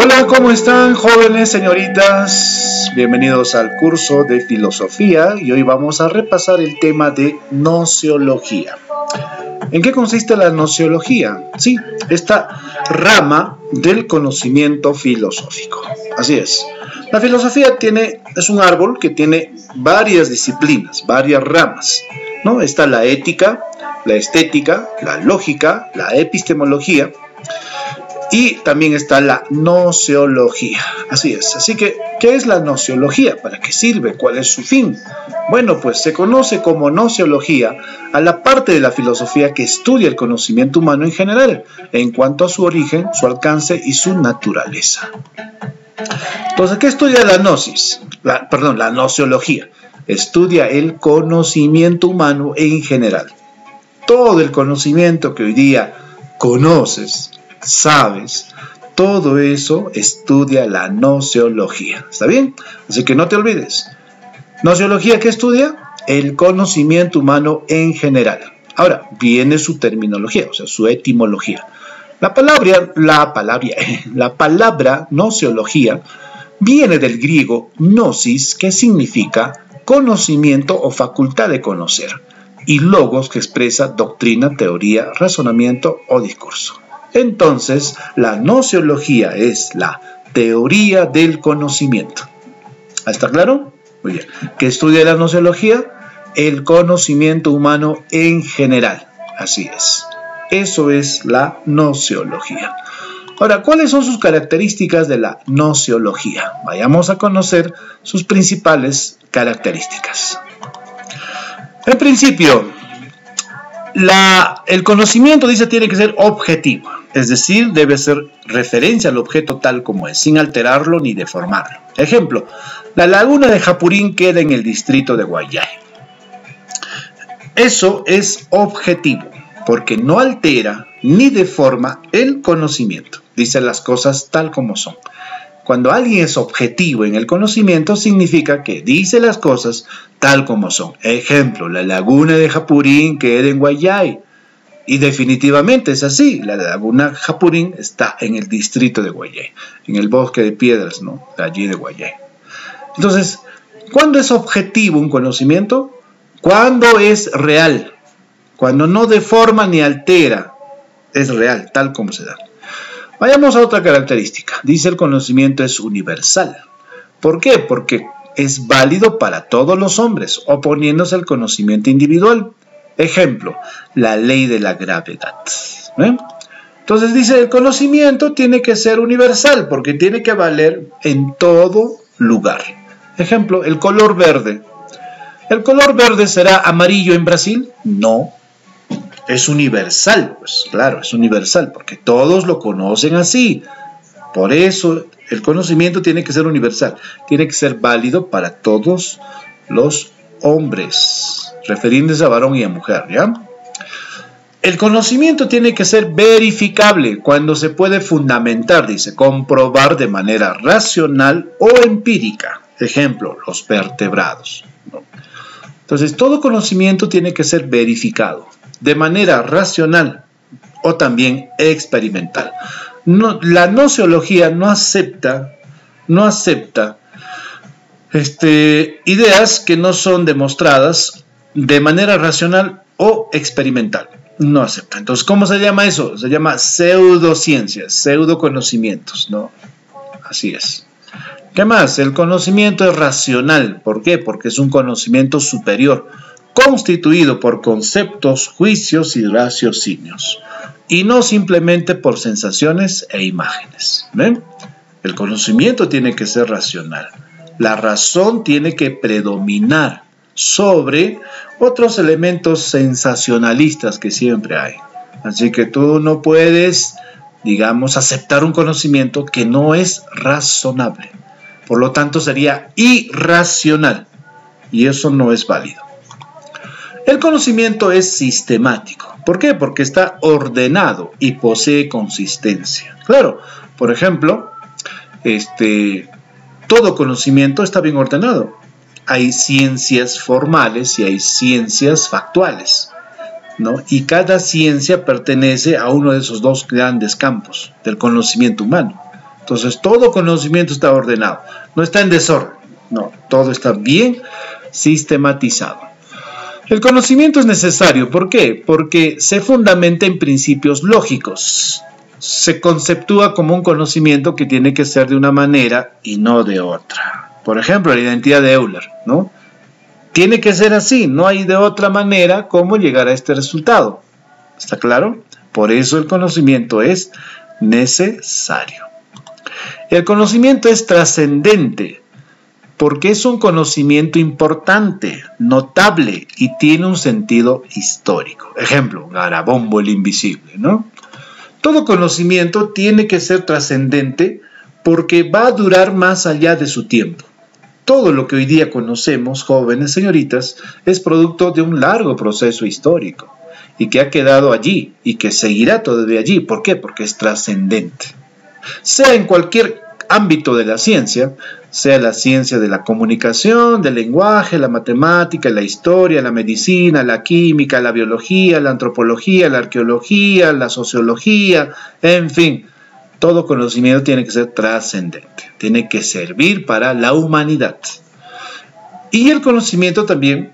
Hola, ¿cómo están jóvenes señoritas? Bienvenidos al curso de filosofía y hoy vamos a repasar el tema de nociología. ¿En qué consiste la nociología? Sí, esta rama del conocimiento filosófico. Así es. La filosofía tiene, es un árbol que tiene varias disciplinas, varias ramas. ¿no? Está la ética, la estética, la lógica, la epistemología y también está la nociología. Así es. Así que, ¿qué es la nociología? ¿Para qué sirve? ¿Cuál es su fin? Bueno, pues se conoce como nociología a la parte de la filosofía que estudia el conocimiento humano en general, en cuanto a su origen, su alcance y su naturaleza. Entonces, ¿qué estudia la gnosis? perdón, la nociología. Estudia el conocimiento humano en general. Todo el conocimiento que hoy día conoces, sabes, todo eso estudia la nociología. ¿Está bien? Así que no te olvides. ¿Nociología qué estudia? El conocimiento humano en general. Ahora, viene su terminología, o sea, su etimología. La palabra, la palabra, la palabra nociología viene del griego gnosis, que significa conocimiento o facultad de conocer, y logos, que expresa doctrina, teoría, razonamiento o discurso. Entonces, la nociología es la teoría del conocimiento. ¿Está claro? Muy bien. ¿Qué estudia la nociología? El conocimiento humano en general. Así es. Eso es la nociología. Ahora, ¿cuáles son sus características de la nociología? Vayamos a conocer sus principales características. En principio, el conocimiento, dice, tiene que ser objetivo, es decir, debe ser referencia al objeto tal como es, sin alterarlo ni deformarlo. Ejemplo, la laguna de Japurín queda en el distrito de Guayay. Eso es objetivo, porque no altera ni deforma el conocimiento, dice las cosas tal como son. Cuando alguien es objetivo en el conocimiento, significa que dice las cosas tal como son. Ejemplo, la laguna de Japurín queda en Guayay. Y definitivamente es así. La laguna Japurín está en el distrito de Guayay, en el bosque de piedras, ¿no? Allí de Guayay. Entonces, ¿cuándo es objetivo un conocimiento? Cuando es real. Cuando no deforma ni altera. Es real, tal como se da. Vayamos a otra característica. Dice el conocimiento es universal. ¿Por qué? Porque es válido para todos los hombres, oponiéndose al conocimiento individual. Ejemplo, la ley de la gravedad. Entonces dice, el conocimiento tiene que ser universal porque tiene que valer en todo lugar. Ejemplo, el color verde. ¿El color verde será amarillo en Brasil? No, es universal, pues claro, es universal, porque todos lo conocen así. Por eso el conocimiento tiene que ser universal, tiene que ser válido para todos los hombres, refiriéndose a varón y a mujer, ¿ya? El conocimiento tiene que ser verificable cuando se puede fundamentar, dice, comprobar de manera racional o empírica. Ejemplo, los vertebrados. Entonces, todo conocimiento tiene que ser verificado de manera racional o también experimental. la nociología no acepta, no acepta este, ideas que no son demostradas de manera racional o experimental. No acepta. Entonces, ¿cómo se llama eso? Se llama pseudociencias, pseudoconocimientos, ¿no? Así es. ¿Qué más? El conocimiento es racional. ¿Por qué? Porque es un conocimiento superior constituido por conceptos, juicios y raciocinios, y no simplemente por sensaciones e imágenes. El conocimiento tiene que ser racional. La razón tiene que predominar sobre otros elementos sensacionalistas que siempre hay. Así que tú no puedes, digamos, aceptar un conocimiento que no es razonable. Por lo tanto, sería irracional. Y eso no es válido. El conocimiento es sistemático. ¿Por qué? Porque está ordenado y posee consistencia. Claro, por ejemplo, este, todo conocimiento está bien ordenado. Hay ciencias formales y hay ciencias factuales. ¿no? Y cada ciencia pertenece a uno de esos dos grandes campos del conocimiento humano. Entonces, todo conocimiento está ordenado, no está en desorden, no, todo está bien sistematizado. El conocimiento es necesario, ¿por qué? Porque se fundamenta en principios lógicos. Se conceptúa como un conocimiento que tiene que ser de una manera y no de otra. Por ejemplo, la identidad de Euler, ¿no? Tiene que ser así, no hay de otra manera cómo llegar a este resultado. ¿Está claro? Por eso el conocimiento es necesario. El conocimiento es trascendente, porque es un conocimiento importante, notable y tiene un sentido histórico. Ejemplo, Garabombo el invisible, ¿no? Todo conocimiento tiene que ser trascendente porque va a durar más allá de su tiempo. Todo lo que hoy día conocemos, jóvenes señoritas, es producto de un largo proceso histórico y que ha quedado allí y que seguirá todavía allí. ¿Por qué? Porque es trascendente. Sea en cualquier ámbito de la ciencia, sea la ciencia de la comunicación, del lenguaje, la matemática, la historia, la medicina, la química, la biología, la antropología, la arqueología, la sociología, en fin, todo conocimiento tiene que ser trascendente, tiene que servir para la humanidad. Y el conocimiento también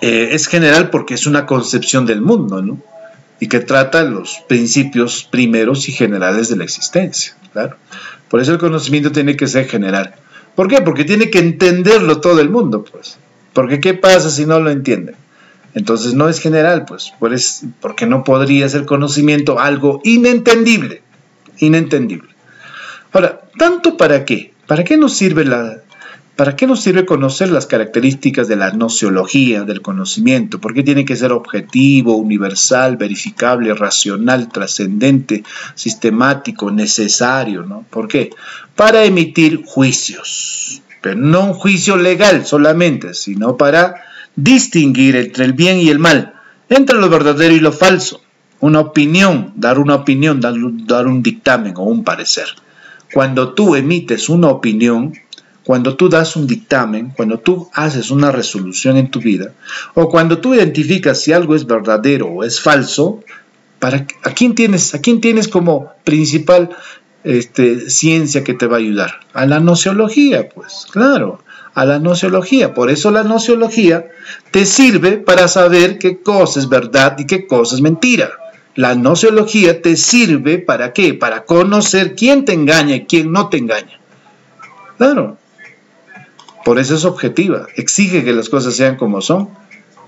eh, es general porque es una concepción del mundo, ¿no? Y que trata los principios primeros y generales de la existencia, claro. Por eso el conocimiento tiene que ser general. ¿Por qué? Porque tiene que entenderlo todo el mundo, pues. Porque ¿qué pasa si no lo entienden? Entonces no es general, pues, pues porque no podría ser conocimiento algo inentendible, inentendible. Ahora, ¿tanto para qué? ¿Para qué nos sirve la, ¿Para qué nos sirve conocer las características de la nociología del conocimiento? ¿Por qué tiene que ser objetivo, universal, verificable, racional, trascendente, sistemático, necesario? ¿no? ¿Por qué? Para emitir juicios, pero no un juicio legal solamente, sino para distinguir entre el bien y el mal, entre lo verdadero y lo falso. Una opinión, dar una opinión, dar, dar un dictamen o un parecer. Cuando tú emites una opinión, cuando tú das un dictamen, cuando tú haces una resolución en tu vida, o cuando tú identificas si algo es verdadero o es falso, para, ¿a, quién tienes, ¿a quién tienes como principal este, ciencia que te va a ayudar? A la nociología, pues, claro, a la nociología. Por eso la nociología te sirve para saber qué cosa es verdad y qué cosa es mentira. La nociología te sirve para qué? Para conocer quién te engaña y quién no te engaña. Claro, por eso es objetiva, exige que las cosas sean como son,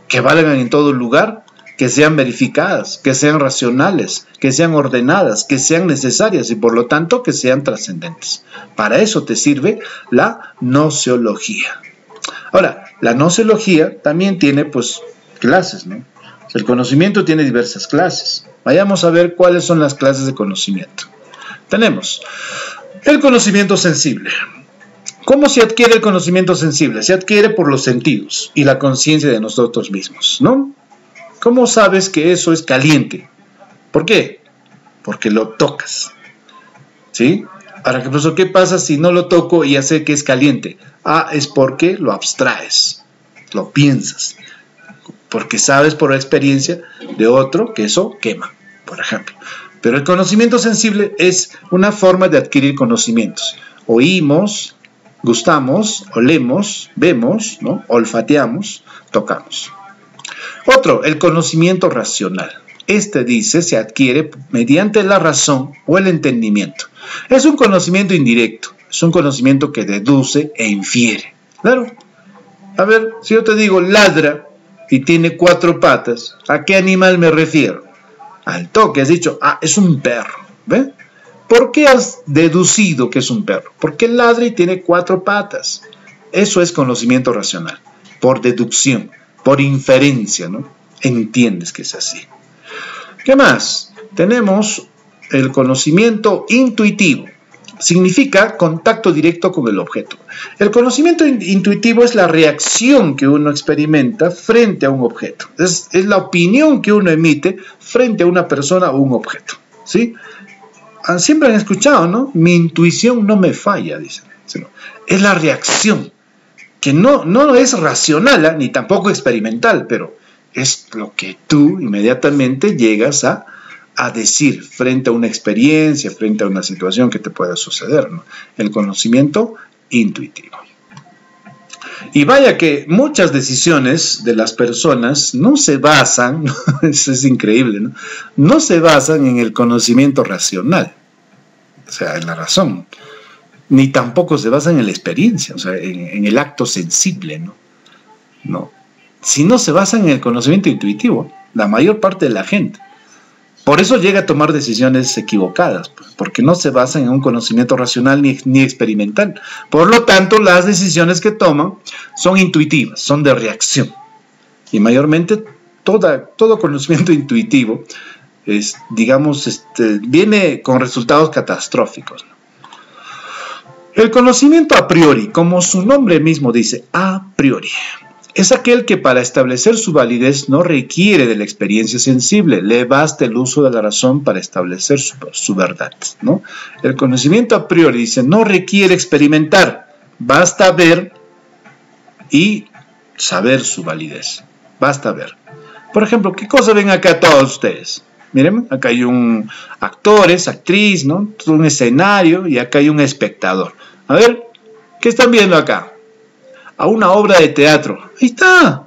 que valgan en todo lugar, que sean verificadas, que sean racionales, que sean ordenadas, que sean necesarias y por lo tanto que sean trascendentes. Para eso te sirve la nociología. Ahora, la nociología también tiene pues clases, ¿no? El conocimiento tiene diversas clases. Vayamos a ver cuáles son las clases de conocimiento. Tenemos el conocimiento sensible. ¿Cómo se adquiere el conocimiento sensible? Se adquiere por los sentidos y la conciencia de nosotros mismos, ¿no? ¿Cómo sabes que eso es caliente? ¿Por qué? Porque lo tocas. ¿Sí? Ahora, profesor, ¿qué pasa si no lo toco y ya sé que es caliente? Ah, es porque lo abstraes, lo piensas, porque sabes por la experiencia de otro que eso quema, por ejemplo. Pero el conocimiento sensible es una forma de adquirir conocimientos. Oímos, gustamos, olemos, vemos, ¿no? olfateamos, tocamos. Otro, el conocimiento racional. Este dice se adquiere mediante la razón o el entendimiento. Es un conocimiento indirecto, es un conocimiento que deduce e infiere. Claro. A ver, si yo te digo ladra y tiene cuatro patas, ¿a qué animal me refiero? Al toque has dicho, ah, es un perro. ¿Ve? ¿Por qué has deducido que es un perro? Porque ladra y tiene cuatro patas. Eso es conocimiento racional, por deducción, por inferencia, ¿no? Entiendes que es así. ¿Qué más? Tenemos el conocimiento intuitivo. Significa contacto directo con el objeto. El conocimiento intuitivo es la reacción que uno experimenta frente a un objeto. Es, es la opinión que uno emite frente a una persona o un objeto. ¿Sí? Ah, siempre han escuchado, ¿no? Mi intuición no me falla, dicen. es la reacción, que no, no es racional ¿ah? ni tampoco experimental, pero es lo que tú inmediatamente llegas a, decir frente a una experiencia, frente a una situación que te pueda suceder. El conocimiento intuitivo. Y vaya que muchas decisiones de las personas no se basan, eso es increíble, ¿no? no se basan en el conocimiento racional, o sea, en la razón, ni tampoco se basan en la experiencia, o sea, en, el acto sensible, ¿no? No, sino se basan en el conocimiento intuitivo, la mayor parte de la gente. Por eso llega a tomar decisiones equivocadas, pues, porque no se basan en un conocimiento racional ni, experimental. Por lo tanto, las decisiones que toman son intuitivas, son de reacción. Y mayormente todo conocimiento intuitivo es, digamos, este, viene con resultados catastróficos. El conocimiento a priori, como su nombre mismo dice, a priori, es aquel que para establecer su validez no requiere de la experiencia sensible, le basta el uso de la razón para establecer su, verdad. ¿no? El conocimiento a priori dice, no requiere experimentar, basta ver y saber su validez. Basta ver. Por ejemplo, ¿qué cosa ven acá todos ustedes? Miren, acá hay un actores, actriz, ¿no? Un escenario y acá hay un espectador. A ver, ¿qué están viendo acá? a una obra de teatro. Ahí está,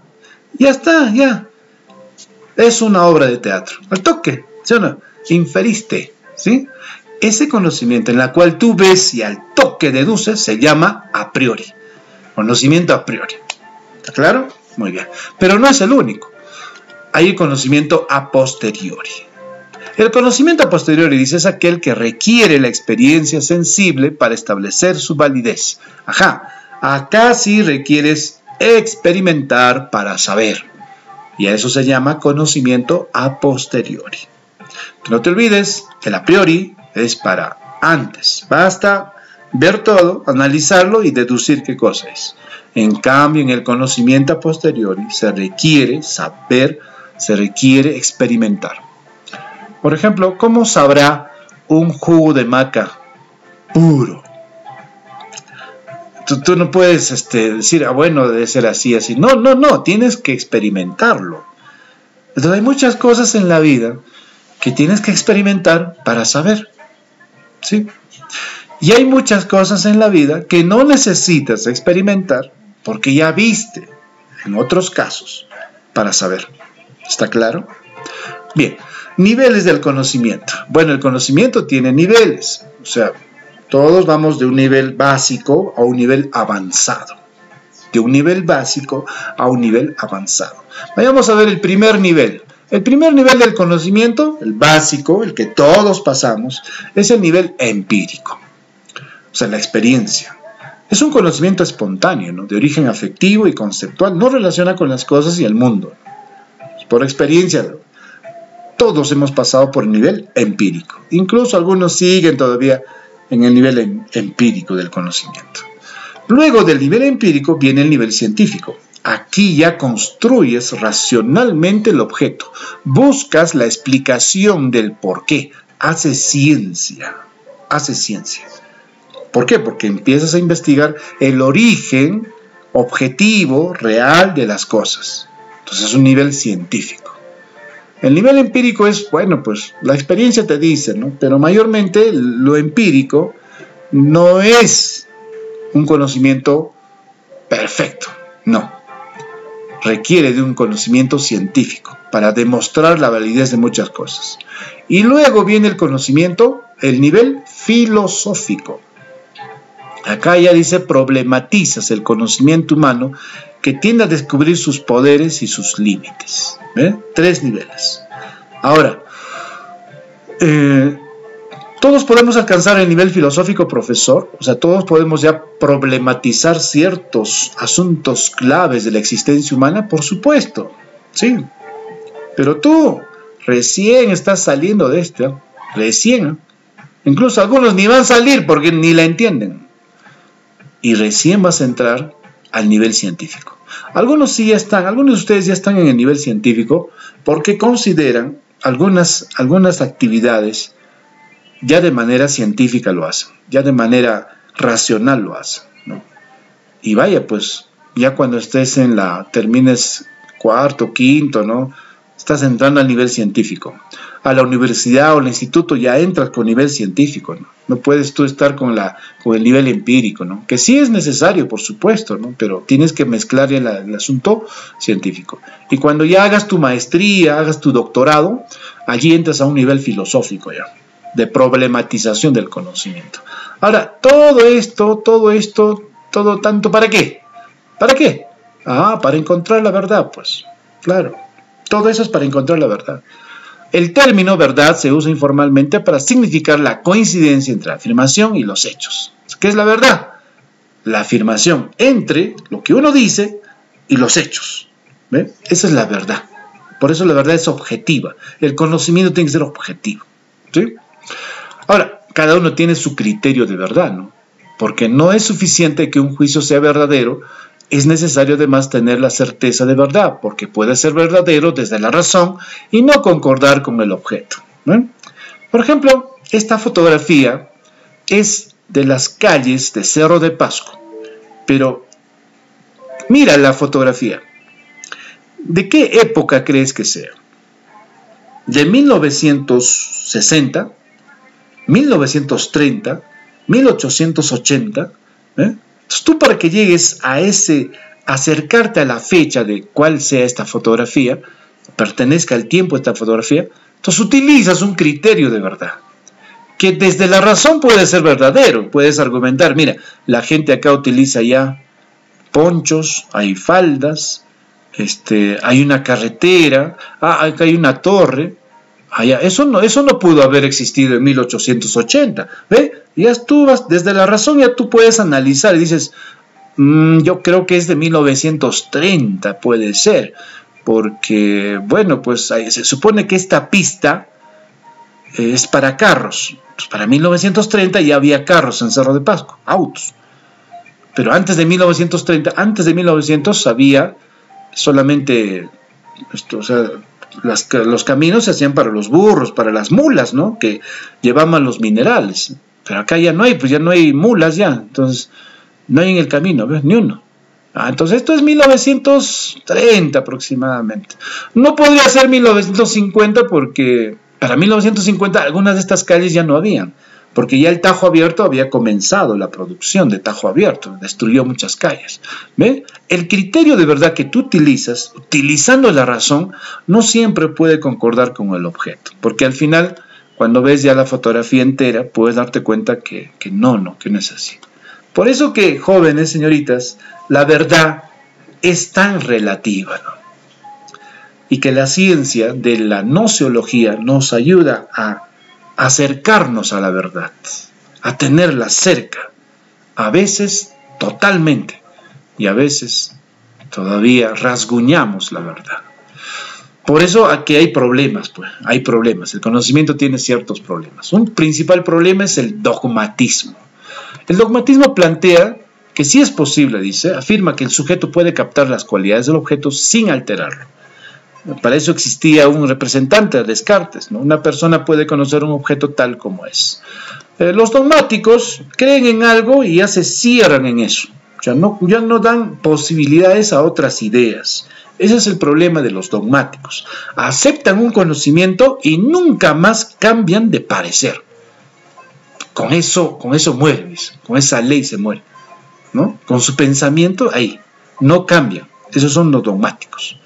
ya está, ya. Es una obra de teatro. Al toque, ¿sí o no? Inferiste, ¿sí? Ese conocimiento en la cual tú ves y al toque deduces se llama a priori. Conocimiento a priori. ¿Está claro? Muy bien. Pero no es el único. Hay el conocimiento a posteriori. El conocimiento dice es aquel que requiere la experiencia sensible para establecer su validez. Ajá, Acá sí requieres experimentar para saber. Y a eso se llama conocimiento a posteriori. No te olvides que el a priori es para antes. Basta ver todo, analizarlo y deducir qué cosa es. En cambio, en el conocimiento a posteriori se requiere saber, se requiere experimentar. Por ejemplo, ¿cómo sabrá un jugo de maca puro? Tú, no puedes este, decir, ah, bueno, debe ser así, así. No, no, no, tienes que experimentarlo. Entonces hay muchas cosas en la vida que tienes que experimentar para saber. ¿Sí? Y hay muchas cosas en la vida que no necesitas experimentar porque ya viste en otros casos para saber. ¿Está claro? Bien, niveles del conocimiento. Bueno, el conocimiento tiene niveles. O sea, todos vamos de un nivel básico a un nivel avanzado. De un nivel básico a un nivel avanzado. Vayamos a ver el primer nivel. El primer nivel del conocimiento, el básico, el que todos pasamos, es el nivel empírico. O sea, la experiencia. Es un conocimiento espontáneo, de origen afectivo y conceptual. No relaciona con las cosas y el mundo. Por experiencia, todos hemos pasado por el nivel empírico. Incluso algunos siguen todavía en el nivel em, empírico del conocimiento. Luego del nivel empírico viene el nivel científico. Aquí ya construyes racionalmente el objeto, buscas la explicación del por qué, haces ciencia, haces ciencia. ¿Por qué? Porque empiezas a investigar el origen objetivo, real de las cosas. Entonces es un nivel científico. El nivel empírico es, bueno, pues la experiencia te dice, ¿no? Pero mayormente lo empírico no es un conocimiento perfecto, no. Requiere de un conocimiento científico para demostrar la validez de muchas cosas. Y luego viene el conocimiento, el nivel filosófico. Acá ya dice, problematizas el conocimiento humano que tiende a descubrir sus poderes y sus límites. Tres niveles. Ahora, eh, todos podemos alcanzar el nivel filosófico, profesor, o sea, todos podemos ya problematizar ciertos asuntos claves de la existencia humana, por supuesto, sí. Pero tú recién estás saliendo de esto, recién. Incluso algunos ni van a salir porque ni la entienden. Y recién vas a entrar al nivel científico. Algunos sí ya están, algunos de ustedes ya están en el nivel científico porque consideran algunas, algunas actividades ya de manera científica lo hacen, ya de manera racional lo hace. Y vaya, pues ya cuando estés en la, termines cuarto, quinto, ¿no? Estás entrando al nivel científico. A la universidad o al instituto ya entras con nivel científico, ¿no? No puedes tú estar con, la, con el nivel empírico, ¿no? Que sí es necesario, por supuesto, ¿no? Pero tienes que mezclar el, el asunto científico. Y cuando ya hagas tu maestría, hagas tu doctorado, allí entras a un nivel filosófico ya, de problematización del conocimiento. Ahora, todo esto, todo esto, todo tanto, ¿para qué? ¿Para qué? Ah, para encontrar la verdad, pues. Claro. Todo eso es para encontrar la verdad. El término verdad se usa informalmente para significar la coincidencia entre la afirmación y los hechos. ¿Qué es la verdad? La afirmación entre lo que uno dice y los hechos. ¿Ve? Esa es la verdad. Por eso la verdad es objetiva. El conocimiento tiene que ser objetivo. ¿sí? Ahora, cada uno tiene su criterio de verdad, ¿no? Porque no es suficiente que un juicio sea verdadero es necesario además tener la certeza de verdad, porque puede ser verdadero desde la razón y no concordar con el objeto. Por ejemplo, esta fotografía es de las calles de Cerro de Pasco, pero mira la fotografía. ¿De qué época crees que sea? ¿De 1960? ¿1930? ¿1880? ¿Eh? Entonces tú para que llegues a ese, acercarte a la fecha de cuál sea esta fotografía, pertenezca al tiempo esta fotografía, entonces utilizas un criterio de verdad, que desde la razón puede ser verdadero, puedes argumentar, mira, la gente acá utiliza ya ponchos, hay faldas, este, hay una carretera, ah, acá hay una torre, eso, no, eso no pudo haber existido en 1880. ¿Ve? Ya tú vas, desde la razón ya tú puedes analizar y dices, mm, yo creo que es de 1930, puede ser. Porque, bueno, pues se supone que esta pista es para carros. Pues para 1930 ya había carros en Cerro de Pasco, autos. Pero antes de 1930, antes de 1900 había solamente, esto, o sea, los caminos se hacían para los burros, para las mulas, ¿no? Que llevaban los minerales. Pero acá ya no hay, pues ya no hay mulas ya. Entonces, no hay en el camino, ¿ves? Ni uno. Ah, entonces esto es 1930 aproximadamente. No podría ser 1950 porque para 1950 algunas de estas calles ya no habían porque ya el Tajo Abierto había comenzado la producción de Tajo Abierto, destruyó muchas calles. ¿Ve? El criterio de verdad que tú utilizas, utilizando la razón, no siempre puede concordar con el objeto, porque al final, cuando ves ya la fotografía entera, puedes darte cuenta que, que no, no, que no es así. Por eso que, jóvenes, señoritas, la verdad es tan relativa, ¿no? Y que la ciencia de la nociología nos ayuda a acercarnos a la verdad, a tenerla cerca, a veces totalmente y a veces todavía rasguñamos la verdad. Por eso aquí hay problemas, pues, hay problemas. El conocimiento tiene ciertos problemas. Un principal problema es el dogmatismo. El dogmatismo plantea que si es posible, dice, afirma que el sujeto puede captar las cualidades del objeto sin alterarlo. Para eso existía un representante de Descartes. ¿no? Una persona puede conocer un objeto tal como es. Eh, los dogmáticos creen en algo y ya se cierran en eso. Ya no, dan posibilidades a otras ideas. Ese es el problema de los dogmáticos. Aceptan un conocimiento y nunca más cambian de parecer. Con eso, con eso mueren, con esa ley se muere. ¿no? Con su pensamiento ahí, no cambian. Esos son los dogmáticos.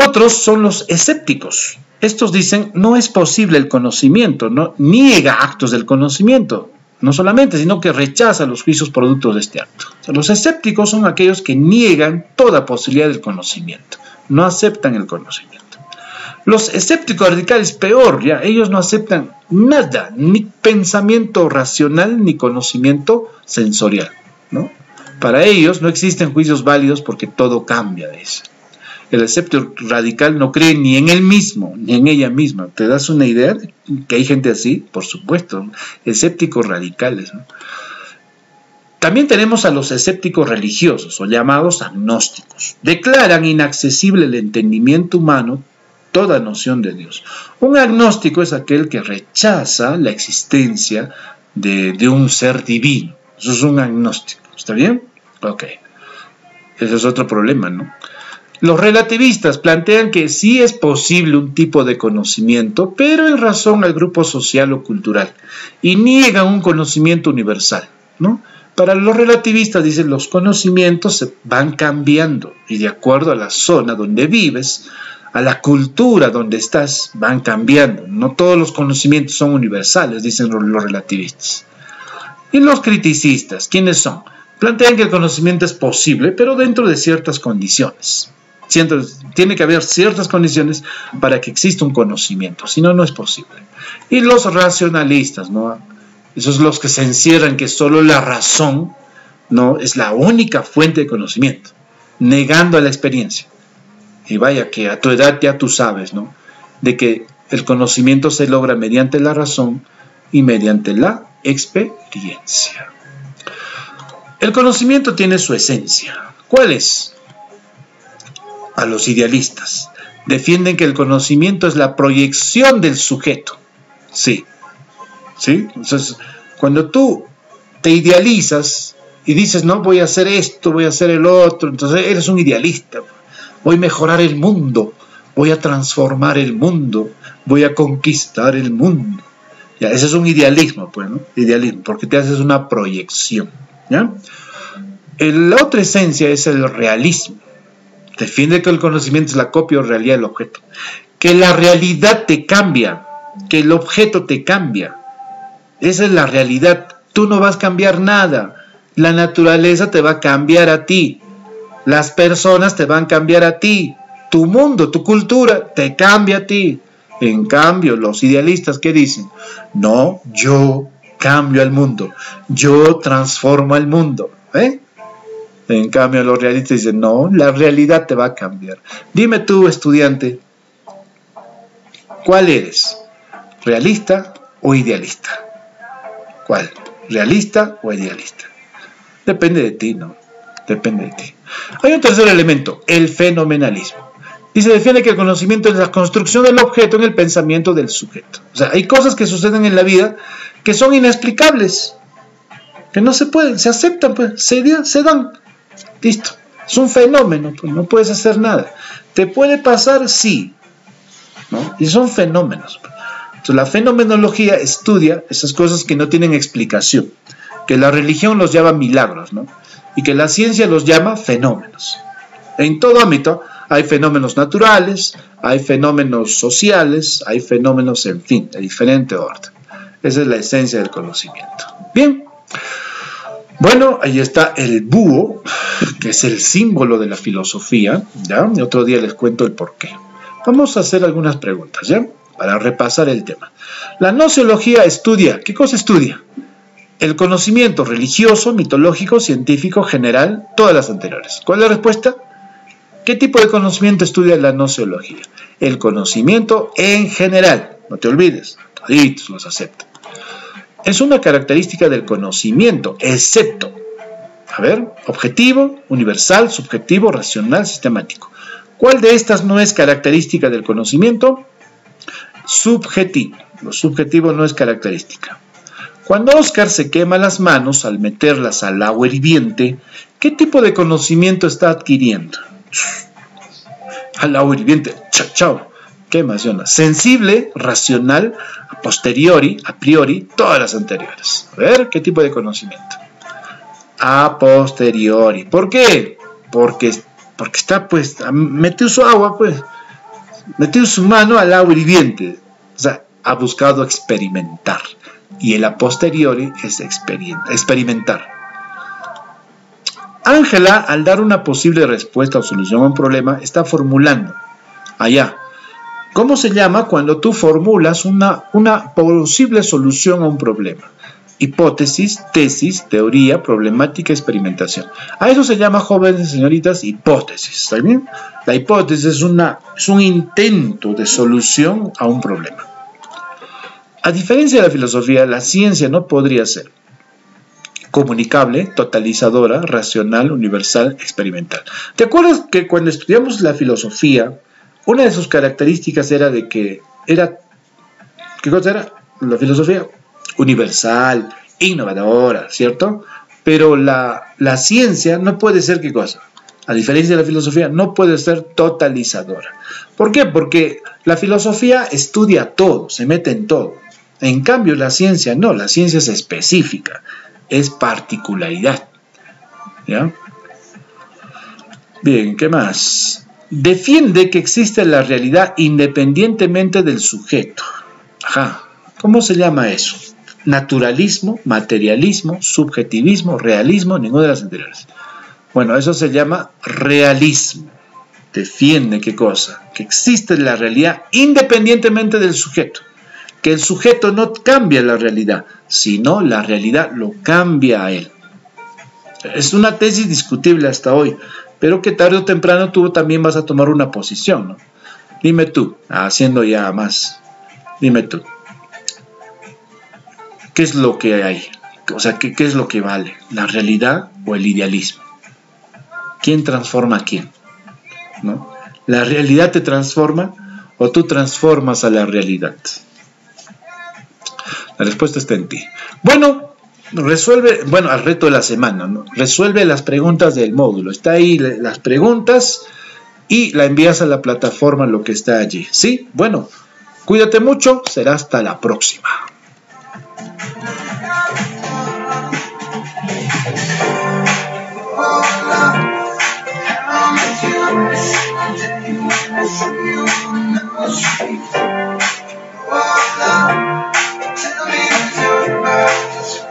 Otros son los escépticos. Estos dicen, no es posible el conocimiento, no niega actos del conocimiento, no solamente, sino que rechaza los juicios productos de este acto. los escépticos son aquellos que niegan toda posibilidad del conocimiento, no aceptan el conocimiento. Los escépticos radicales, peor, ya, ellos no aceptan nada, ni pensamiento racional, ni conocimiento sensorial. Para ellos no existen juicios válidos porque todo cambia de eso. El escéptico radical no cree ni en él mismo, ni en ella misma. ¿Te das una idea de que hay gente así? Por supuesto, escépticos radicales. También tenemos a los escépticos religiosos o llamados agnósticos. Declaran inaccesible el entendimiento humano toda noción de Dios. Un agnóstico es aquel que rechaza la existencia de, de un ser divino. Eso es un agnóstico. ¿Está bien? Ok. Ese es otro problema, ¿no? Los relativistas plantean que sí es posible un tipo de conocimiento, pero en razón al grupo social o cultural, y niegan un conocimiento universal, ¿no? Para los relativistas, dicen, los conocimientos se van cambiando y de acuerdo a la zona donde vives, a la cultura donde estás, van cambiando. No todos los conocimientos son universales, dicen los relativistas. Y los criticistas, ¿quiénes son? Plantean que el conocimiento es posible, pero dentro de ciertas condiciones. Tiene que haber ciertas condiciones para que exista un conocimiento, si no, no es posible. Y los racionalistas, ¿no? Esos los que se encierran que solo la razón no es la única fuente de conocimiento, negando a la experiencia. Y vaya que a tu edad ya tú sabes, ¿no? De que el conocimiento se logra mediante la razón y mediante la experiencia. El conocimiento tiene su esencia. ¿Cuál es? A los idealistas. Defienden que el conocimiento es la proyección del sujeto. Sí. ¿Sí? Entonces, cuando tú te idealizas y dices, no, voy a hacer esto, voy a hacer el otro, entonces eres un idealista. Voy a mejorar el mundo, voy a transformar el mundo, voy a conquistar el mundo. Ya, ese es un idealismo, pues, ¿no? Idealismo, porque te haces una proyección. La otra esencia es el realismo. Defiende que el conocimiento es la copia o realidad del objeto. Que la realidad te cambia, que el objeto te cambia. Esa es la realidad. Tú no vas a cambiar nada. La naturaleza te va a cambiar a ti. Las personas te van a cambiar a ti. Tu mundo, tu cultura te cambia a ti. En cambio, los idealistas que dicen, no, yo cambio al mundo, yo transformo el mundo. ¿eh? En cambio, los realistas dicen, no, la realidad te va a cambiar. Dime tú, estudiante, ¿cuál eres? ¿Realista o idealista? ¿Cuál? ¿Realista o idealista? Depende de ti, ¿no? Depende de ti. Hay un tercer elemento, el fenomenalismo. Y se defiende que el conocimiento es la construcción del objeto en el pensamiento del sujeto. O sea, hay cosas que suceden en la vida que son inexplicables, que no se pueden, se aceptan, pues, se, se dan. Listo. Es un fenómeno, pues no puedes hacer nada. ¿Te puede pasar? Sí. Y son fenómenos. Entonces, la fenomenología estudia esas cosas que no tienen explicación, que la religión los llama milagros, ¿no? Y que la ciencia los llama fenómenos. En todo ámbito hay fenómenos naturales, hay fenómenos sociales, hay fenómenos, en fin, de diferente orden. Esa es la esencia del conocimiento. Bien. Bueno, ahí está el búho, que es el símbolo de la filosofía, ¿ya? Otro día les cuento el por qué. Vamos a hacer algunas preguntas, ¿ya? Para repasar el tema. La nociología estudia, ¿qué cosa estudia? El conocimiento religioso, mitológico, científico, general, todas las anteriores. ¿Cuál es la respuesta? ¿Qué tipo de conocimiento estudia la nociología? El conocimiento en general, no te olvides, toditos los aceptan es una característica del conocimiento, excepto, a ver, objetivo, universal, subjetivo, racional, sistemático. ¿Cuál de estas no es característica del conocimiento? Subjetivo. Lo subjetivo no es característica. Cuando Oscar se quema las manos al meterlas al agua hirviente, ¿qué tipo de conocimiento está adquiriendo? Al agua hirviente, chao, chao. ¿Qué emociona? Sensible, racional, a posteriori, a priori, todas las anteriores. A ver, ¿qué tipo de conocimiento? A posteriori. ¿Por qué? Porque, porque está, pues, metió su agua, pues, metió su mano al agua hirviente. O sea, ha buscado experimentar. Y el a posteriori es experimentar. Ángela, al dar una posible respuesta o solución a un problema, está formulando allá ¿Cómo se llama cuando tú formulas una, posible solución a un problema? Hipótesis, tesis, teoría, problemática, experimentación. A eso se llama, jóvenes y señoritas, hipótesis. ¿Está bien? La hipótesis es, una, es un intento de solución a un problema. A diferencia de la filosofía, la ciencia no podría ser comunicable, totalizadora, racional, universal, experimental. ¿Te acuerdas que cuando estudiamos la filosofía, una de sus características era de que era, ¿qué cosa era? La filosofía universal, innovadora, ¿cierto? Pero la, la ciencia no puede ser qué cosa. A diferencia de la filosofía, no puede ser totalizadora. ¿Por qué? Porque la filosofía estudia todo, se mete en todo. En cambio, la ciencia no, la ciencia es específica, es particularidad. ¿Ya? Bien, ¿qué más? Defiende que existe la realidad independientemente del sujeto. Ajá, ¿cómo se llama eso? Naturalismo, materialismo, subjetivismo, realismo, ninguna de las anteriores. Bueno, eso se llama realismo. Defiende qué cosa? Que existe la realidad independientemente del sujeto. Que el sujeto no cambia la realidad, sino la realidad lo cambia a él. Es una tesis discutible hasta hoy, pero que tarde o temprano tú también vas a tomar una posición. ¿no? Dime tú, haciendo ya más, dime tú, ¿qué es lo que hay? O sea, ¿qué, es lo que vale? ¿La realidad o el idealismo? ¿Quién transforma a quién? ¿La realidad te transforma o tú transformas a la realidad? La respuesta está en ti. Bueno, resuelve, bueno, al reto de la semana, ¿no? Resuelve las preguntas del módulo. Está ahí las preguntas y la envías a la plataforma lo que está allí. ¿Sí? Bueno, cuídate mucho, será hasta la próxima.